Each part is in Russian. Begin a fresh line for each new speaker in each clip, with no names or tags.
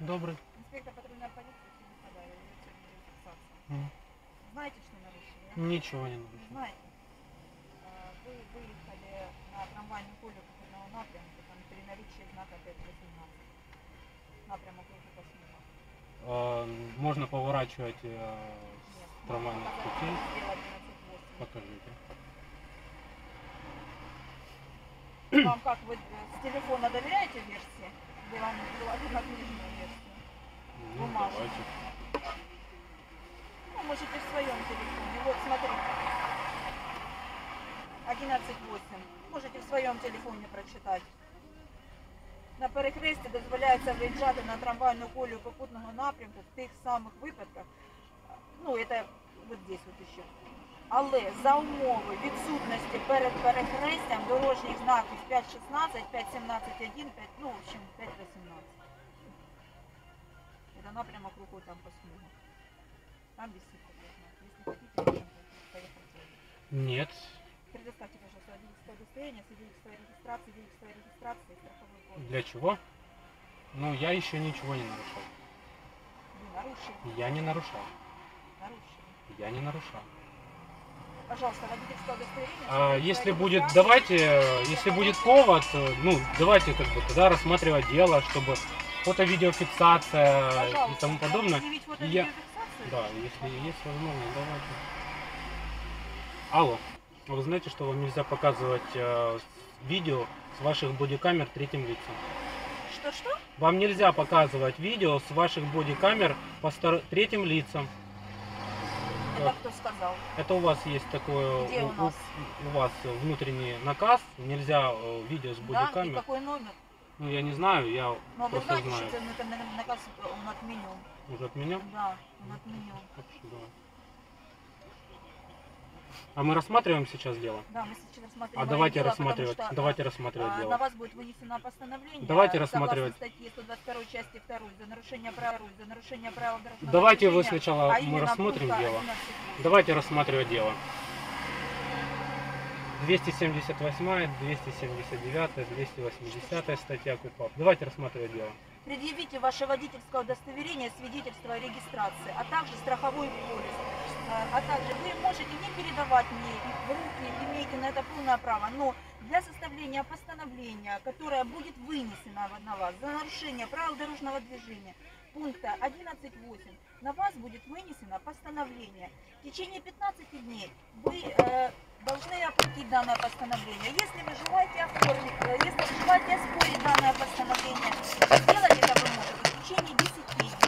Добрый.
Инспектор патрульной полиции ведется видеофиксация.
М,
Знаете, что нарушили?
Ничего не нарушил.
Знаете. А, Вы выехали на трамвайную колю купольного напрямка, там при наличии знака 518. Напрямок по снегу.
А, Можно поворачивать э, с трамвайных путей.
раздел 11.8.
Покажите.
Вам как, вы э, с телефона доверяете версии? Или вам приложили на книжную версию?
Ну,
Бумажный.
давайте.
Ну, можете в своем телефоне. Вот, смотрите. 11.8. Можете в своєму телефоні прочитати. На перехресті дозволяється виїжджати на трамвайну колію попутного напрямку в тих самих випадках. Ну, це от здесь от ще. Але за умови відсутності перед перехрестям дорожніх знаків 5.16, 5.17.1, 5, ну, в общем, 5.18. Это напрямок рукой там по снегу. Там висит такой знак. Если хотите, можем поехать.
Нет.
Предоставьте, пожалуйста, водительское удостоверение, свидетельство о регистрации, свидетельство о регистрации и страховой полис.
Для чего? Ну, я еще ничего не нарушал.
Вы нарушили,
Я не нарушал.
нарушили.
Я не нарушал.
Пожалуйста, водительское удостоверение.
А если будет,
регистрации.
давайте, если будет повод, э, ну, давайте как бы тогда рассматривать дело, чтобы фото-видеофиксация и тому подобное.
фото
Я-? Да, если есть возможность, давайте. Алло, вы знаете, что вам нельзя показывать э, видео с ваших бодикамер третьим лицам?
Что-что?
Вам нельзя показывать видео с ваших бодикамер по стор- третьим лицам.
Это кто сказал?
Это у вас есть такое,
Где у нас?
у вас внутренний наказ, нельзя э, видео с
Да, и
бодикамер.
какой номер?
Ну я не знаю, я
Ну, вы
просто
знаете,
знаю.
что это на- наказ он отменен.
Уже отменил?
Да, он отменен.
Хорошо, давай. А мы рассматриваем сейчас дело?
Да, мы сейчас рассматриваем
А давайте
дело,
рассматривать,
что,
давайте рассматривать
а,
дело.
На вас будет вынесено постановление.
Давайте рассматривать.
Статье 122 части 2 за нарушение правил, за нарушение правил дорожного
Давайте вы сначала,
а
мы рассмотрим дело.
11.8.
Давайте рассматривать дело. 278, 279, 280 статья КУПАП. Давайте рассматривать дело.
Предъявите ваше водительское удостоверение, свидетельство о регистрации, а также страховой полис. А а также вы можете не передавать мне их в руки, имеете на это полное право, но для составления постановления, которое будет вынесено на вас за нарушение правил дорожного движения, пункта 11.8, на вас будет вынесено постановление. В течение 15 дней вы э, должны оплатить данное постановление. Если вы желаете оформить, э, если вы желаете оспорить данное постановление, сделать это вы можете в течение 10 дней.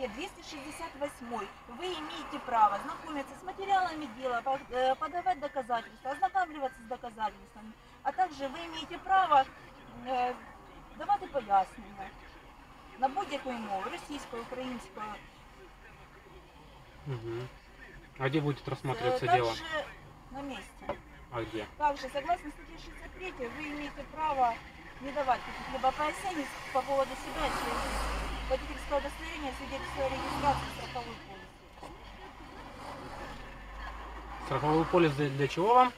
Статье 268 вы имеете право знакомиться с материалами дела, э, подавать доказательства, ознакомливаться с доказательствами, а также вы имеете право е, давати пояснення на будь-яку мову, російською, українською.
Мгм. А где будет
Э,
рассматриваться
Также
дело?
на месте.
А где?
Также, согласно статье 63, вы имеете право не давать каких-либо пояснений по поводу себя действий. Водительское удостоверение, свидетельство о регистрации, страховой полис.
Страховой полис для, для чего вам?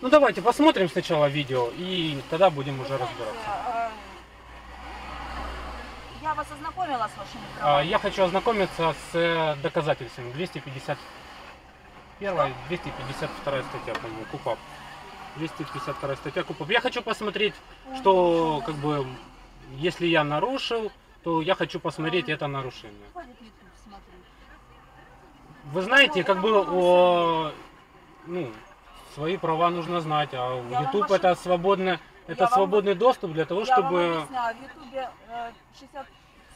Ну давайте посмотрим сначала видео и тогда будем
Вы
уже
знаете,
разбираться.
э, Я вас ознакомила с вашими
А,
правами.
Я хочу ознакомиться с э, доказательствами. 251 252 статья, по-моему, КУПАП. 252 статья КУПАП. Я хочу посмотреть, что как бы, если я нарушил, то я хочу посмотреть это нарушение.
YouTube.
Вы знаете, как бы о, ну, свои права нужно знать, а
Я
YouTube это свободно, это
Я
свободный доступ для того,
Я вам
чтобы
объясняю, в Ютубе э,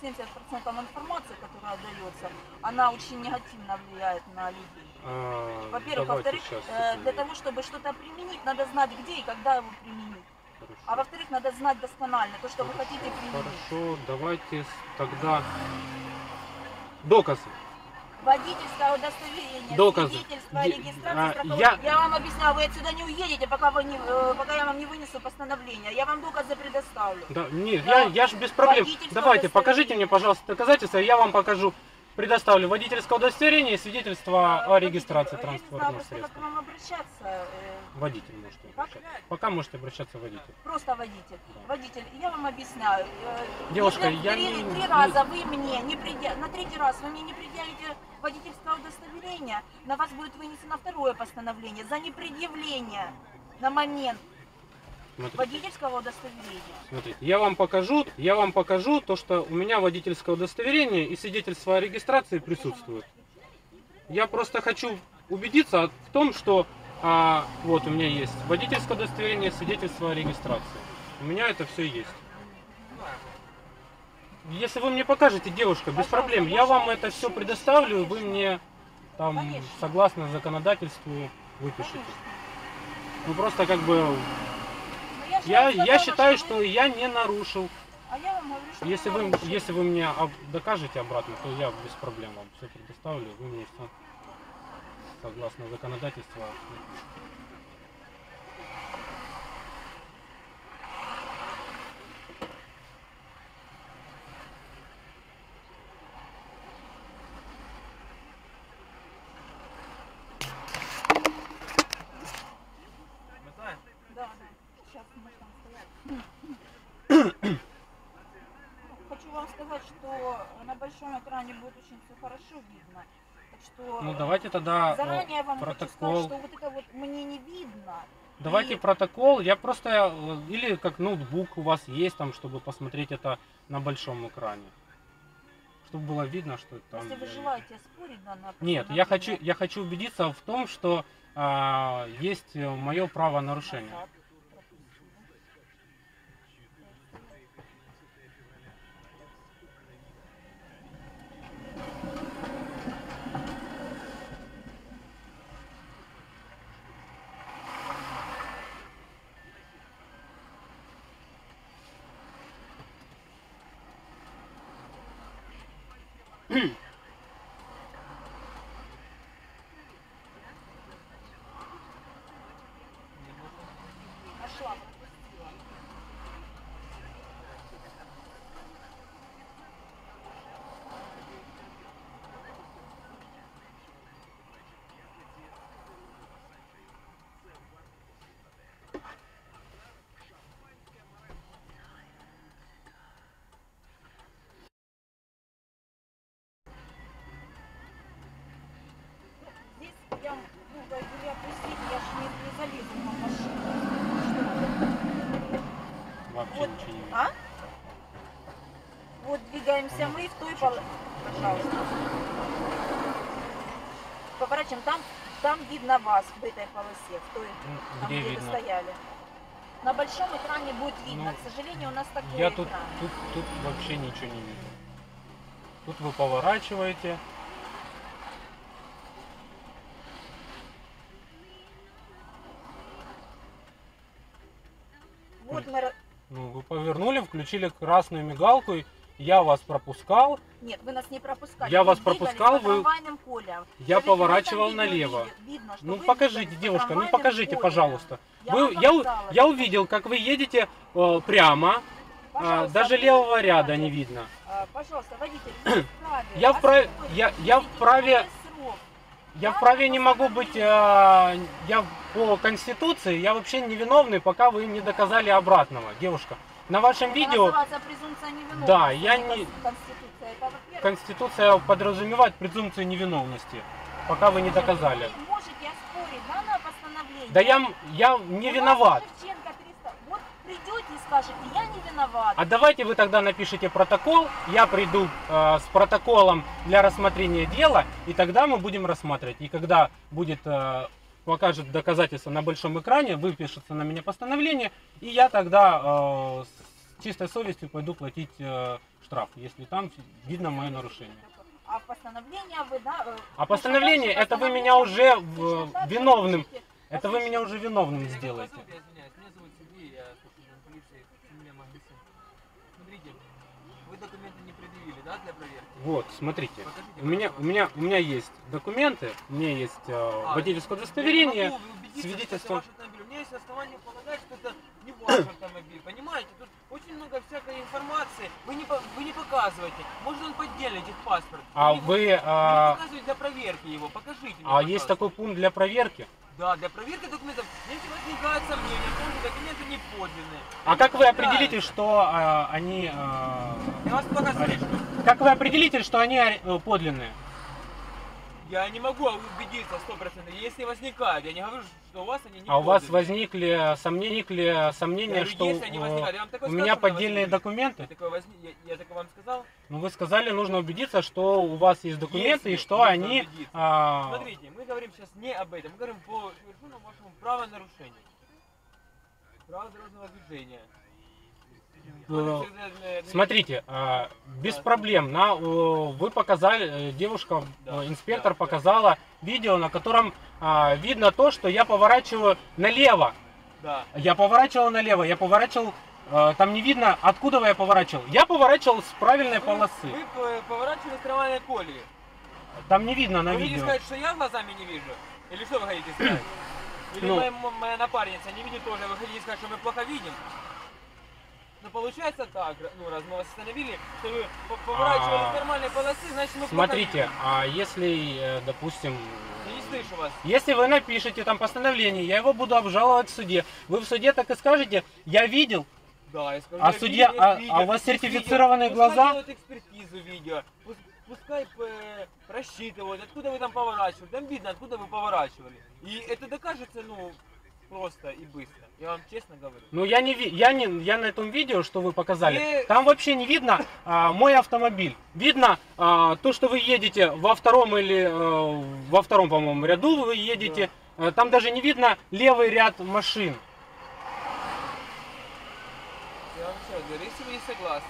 60-70% информации, которая дается, она очень негативно влияет на людей.
Э,
Во-первых, во-вторых, э, для того, чтобы что-то применить, надо знать, где и когда его применить.
Хорошо.
А во-вторых, надо знать досконально то, что вы хотите применить.
Хорошо, давайте тогда доказы.
Водительское удостоверение,
Доказы.
свидетельство о регистрации
а,
страховой-
я-
я вам объясняю, вы отсюда не уедете, пока, вы не, э, пока я вам не вынесу постановление. Я вам доказы предоставлю.
Да, нет,
Да.
я, я же без проблем. Давайте, покажите мне, пожалуйста, доказательства, я вам покажу предоставлю водительское удостоверение и свидетельство о регистрации транспортного
просто, как
средства.
к вам обращаться. э,
Водитель можете
Как?
обращаться. Пока можете обращаться водитель.
Просто водитель. Водитель, я вам объясняю. э,
Девушка,
если
я
три,
не-
три раза вы мне не предъя- на третий раз вы мне не предъявите водительское удостоверение, на вас будет вынесено второе постановление за непредъявление на момент
Смотрите.
водительского удостоверения.
Смотрите, я вам покажу, я вам покажу то, что у меня водительское удостоверение и свидетельство о регистрации присутствует. Я просто хочу убедиться в том, что а, вот у меня есть водительское удостоверение, свидетельство о регистрации. У меня это все есть. Если вы мне покажете, девушка, без проблем, я вам это все предоставлю, вы мне там согласно законодательству выпишите. Ну просто как бы
я, же
я, я считаю, что я не нарушил.
А я вам говорю, что
Если вы, если вы мне об- докажете обратно, то я без проблем вам все предоставлю. Вы мне все согласно законодательству.
Да, да. Сейчас мы там стоять. Хочу вам сказать, что на большом экране будет очень все хорошо видно. Так что
Ну давайте тогда э,
заранее вам хочу
протокол.
сказать, что вот это вот мне не видно.
Давайте
и-
протокол. Я просто э, или как ноутбук у вас есть там, чтобы посмотреть это на большом экране, чтобы было видно, что там.
Если вы желаете спорить на на
Нет, я хочу, я хочу убедиться в том, что а, есть мое право нарушения.
назад, Нашла, я, ну, говорю, я пустить, я же не, не залезу на машину.
Вообще
Вот,
ничего не видно.
а? Вот двигаемся мы в той пол... Пожалуйста. Поворачиваем. Там, там видно вас в этой полосе, в той,
Ну,
там,
Где
где
видно?
вы стояли. На большом экране будет видно.
Ну,
К сожалению, у нас такой
Я тут,
экран.
тут, тут вообще ничего не вижу. Тут вы поворачиваете.
Вот мы...
Ну, вы повернули, включили красную мигалку, и я вас пропускал,
Нет, вы нас не пропускали.
Я
Вы
вас пропускал, вы-
колям.
я
Скажите,
поворачивал
в этом видео
налево.
ви- Видно, что
Ну покажите, девушка, ну покажите,
колям.
пожалуйста.
Я
Вы, я, я увидел, как вы едете э, прямо,
Пожалуйста,
даже левого ряда не видно.
а, Пожалуйста, водитель,
Я вправе- я- я вправе-. Я вправе не могу быть, э, я по конституции, я вообще невиновный, пока вы не доказали обратного, девушка. На вашем
Это
видео. Да, я
а
не-
Конституция.
Конституция подразумевает презумпцию невиновности, пока вы не доказали.
Вы можете оспорить данное постановление.
Да я, я не виноват.
Шевченко 300. Вот придете и скажете, я не виноват.
А давайте вы тогда напишите протокол, я приду э, с протоколом для рассмотрения дела, и тогда мы будем рассматривать. И когда будет э, покажет доказательства на большом экране, выпишется на меня постановление, и я тогда э, с чистой совестью пойду платить э, штраф, если там видно мое нарушение.
А постановление вы, да, э,
А постановление, это вы меня уже в- виновным, это вы меня уже виновным сделаете.
Я извиняюсь, меня зовут Сергей, я служитель полиции, фамилия Магнусин. Смотрите, вы документы не предъявили, да, для проверки?
Вот, смотрите.
Покажите,
У меня, у меня, у меня есть документы, у меня есть э,
А,
водительское удостоверение. свидетельство.
У меня есть основания полагать, что это не ваш автомобиль. Понимаете? Тут очень много всякой информации. Вы не, вы не показываете. Может он поддельный техпаспорт.
А
Вы не-
вы,
вы не
а,
показываете для проверки его, покажите мне,
а есть
пожалуйста.
такой пункт для проверки?
Да, для проверки документов, если возникают сомнения в том, что документы не подлинные.
А как вы определите, что а, они... а,
Я вас плохо
Ари-
слышу.
как вы определите, что они э, подлинные?
Я не могу убедиться 100%, если возникают. Я не говорю, что у вас они не
А у вас возникли сомнения, сомнения,
говорю,
что
если они возникают. Я вам такое
у
сказал,
меня
что
поддельные
возникли.
документы?
Я такое возник- я, я такое вам сказал?
Ну, вы сказали, нужно убедиться, что у вас есть документы и
Если
что
нужно
они...
убедиться.
а,
Смотрите, мы говорим сейчас не об этом, мы говорим по совершенному вашему правонарушению. Право дорожного движения.
э,
Кодекс, э, э,
Смотрите, а, без проблем. На, э, вы показали, э, девушка, э, инспектор показала видео, на котором а, видно то, что я поворачиваю налево.
Да.
Я поворачивал налево, я поворачивал, э, там не видно, откуда я поворачивал. Я поворачивал с правильной
Вы-
полосы.
Вы по- поворачивали с нормальной колеи.
Там не видно на
вы хотите
видео.
сказать, что я глазами не вижу? Или что вы хотите сказать? Или
Ну.
моя, моя напарница не видит тоже, вы хотите сказать, что мы плохо видим? Ну получается так, ну раз мы вас остановили, что вы по- поворачивали
А,
с нормальной полосы, значит мы
Смотрите, а если, э, допустим,
Я не слышу вас.
если вы напишете там постановление, я его буду обжаловать в суде. Вы в суде так и скажете, я видел,
Да, я скажу,
А
я
судья-
видел,
а-
есть видео,
а у вас сертифицированные
видео.
глаза?
Пускай делают экспертизу видео, пус- пускай э, просчитывают, откуда вы там поворачивали, там видно, откуда вы поворачивали. И это докажется, ну, просто и быстро. Я вам честно говорю.
Ну я не я не я на этом видео, что вы показали,
Не-
там вообще не видно а, мой автомобиль. Видно а, то, что вы едете во втором или э, во втором, по-моему, ряду вы едете. Э, Там даже не видно левый ряд машин.
Я вам еще раз говорю, если вы не согласны,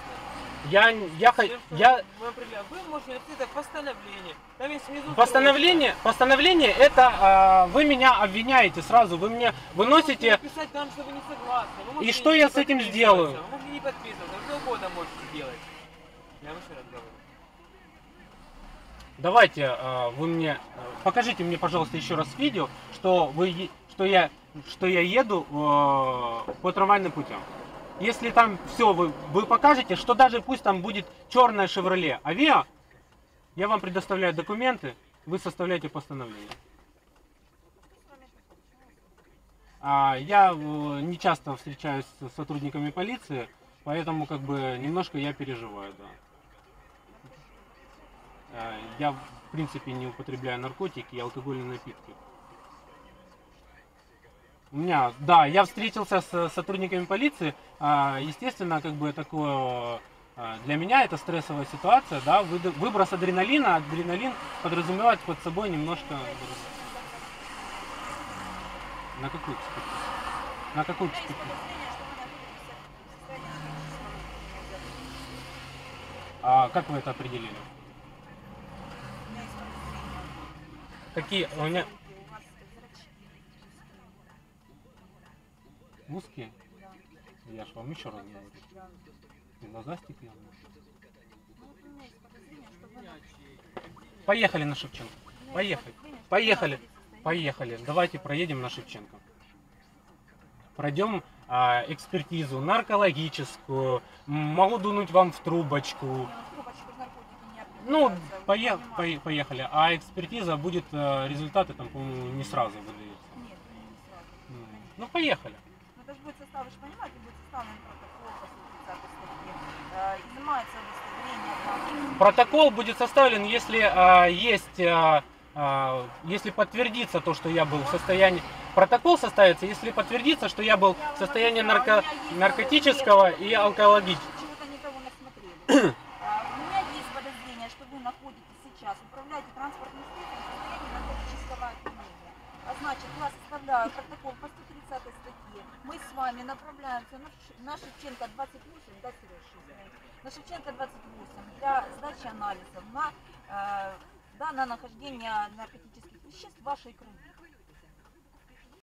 Я я я
мы определяем, вы можете это постановление. Там есть внизу
постановление постановление это а, вы меня обвиняете сразу, вы мне
Вы
выносите.
можете написать там, что вы не согласны. Вы можете
что я с этим сделаю?
Вы можете не подписываться, что угодно можете делать. Я вам еще раз говорю.
Давайте а, вы мне э, покажите мне, пожалуйста, еще раз видео, что вы что я что я еду э, по трамвайным путям. Если там все вы, вы покажете, что даже пусть там будет черная Chevrolet Aveo, я вам предоставляю документы, вы составляете постановление. А, я э, не часто встречаюсь с сотрудниками полиции, поэтому как бы немножко я переживаю, да. Э, Я в принципе не употребляю наркотики и алкогольные напитки. У меня, да, я встретился с сотрудниками полиции, а, естественно, как бы такое а, для меня это стрессовая ситуация, да, выброс адреналина, адреналин подразумевает под собой немножко... На какую экспертизу? На какую экспертизу? А как вы это определили? Какие? У меня
У вас зрачки Да.
Я же вам еще раз говорю. И Глаза стеклянные. Поехали на Шевченко. Поехали. Поехали. Поехали. Давайте проедем на Шевченко. Пройдем а, экспертизу наркологическую. Могу дунуть вам в трубочку.
Ну, в трубочку ж наркотики не
Ну,
определяются, вы
пое-
понимаете.
пое- поехали. А экспертиза будет, э, результаты там, по-моему, не сразу выдаются. Ну, поехали.
Составлен, вы же понимаете, будет составлен протокол по 130 статье. Э, изымается удостоверение.
Протокол будет составлен, если а, есть, а, а, если подтвердится то, что я был в состоянии. Протокол составится, если подтвердится, что я был в состоянии нарко- наркотического и алкологического.
Значит, я составляю протокол по 130 статье. Мы с вами направляемся на Шевченко 28, да, Сереж, извиняюсь, на Шевченко 28 для сдачи анализов на, э, да, на нахождение наркотических веществ в вашей крови.